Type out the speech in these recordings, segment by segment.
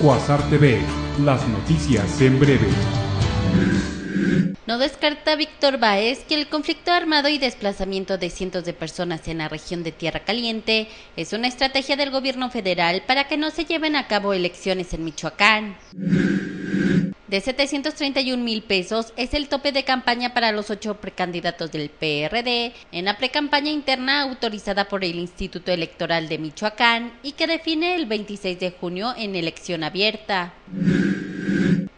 Quasar TV, las noticias en breve. No descarta Víctor Baez que el conflicto armado y desplazamiento de cientos de personas en la región de Tierra Caliente es una estrategia del gobierno federal para que no se lleven a cabo elecciones en Michoacán. De 731 mil pesos es el tope de campaña para los ocho precandidatos del PRD en la precampaña interna autorizada por el Instituto Electoral de Michoacán y que define el 26 de junio en elección abierta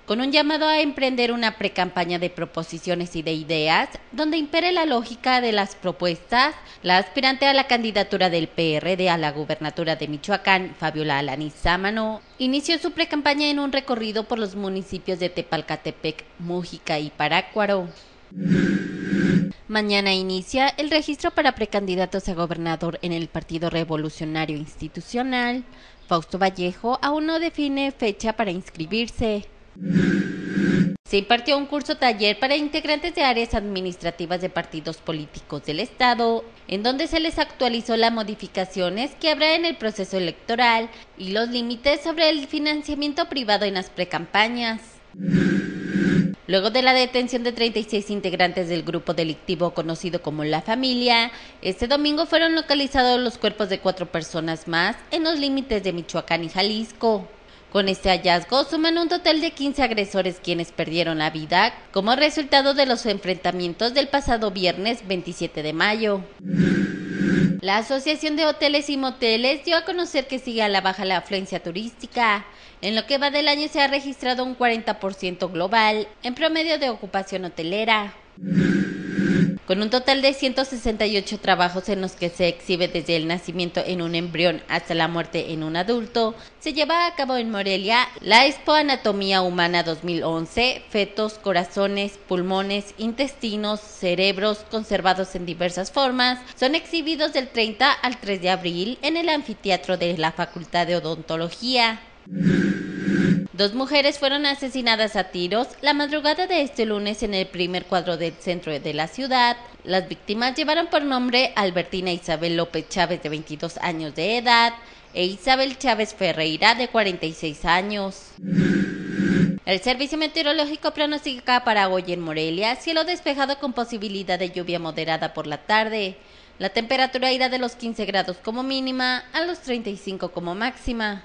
con un llamado a emprender una precampaña de proposiciones y de ideas, donde impere la lógica de las propuestas, la aspirante a la candidatura del PRD a la gubernatura de Michoacán, Fabiola Alanis Sámano, inició su precampaña en un recorrido por los municipios de Tepalcatepec, Mújica y Parácuaro. Mañana inicia el registro para precandidatos a gobernador en el Partido Revolucionario Institucional. Fausto Vallejo aún no define fecha para inscribirse. Se impartió un curso taller para integrantes de áreas administrativas de partidos políticos del Estado, en donde se les actualizó las modificaciones que habrá en el proceso electoral y los límites sobre el financiamiento privado en las precampañas. Luego de la detención de 36 integrantes del grupo delictivo conocido como La Familia, este domingo fueron localizados los cuerpos de cuatro personas más en los límites de Michoacán y Jalisco. Con este hallazgo suman un total de 15 agresores quienes perdieron la vida como resultado de los enfrentamientos del pasado viernes 27 de mayo. La Asociación de Hoteles y Moteles dio a conocer que sigue a la baja la afluencia turística. En lo que va del año se ha registrado un 40% global en promedio de ocupación hotelera con un total de 168 trabajos en los que se exhibe desde el nacimiento en un embrión hasta la muerte en un adulto, se lleva a cabo en Morelia la Expo Anatomía Humana 2011, fetos, corazones, pulmones, intestinos, cerebros conservados en diversas formas, son exhibidos del 30 al 3 de abril en el anfiteatro de la Facultad de Odontología. Dos mujeres fueron asesinadas a tiros la madrugada de este lunes en el primer cuadro del centro de la ciudad. Las víctimas llevaron por nombre Albertina Isabel López Chávez de 22 años de edad e Isabel Chávez Ferreira de 46 años. El Servicio Meteorológico pronostica para hoy en Morelia cielo despejado con posibilidad de lluvia moderada por la tarde. La temperatura irá de los 15 grados como mínima a los 35 como máxima.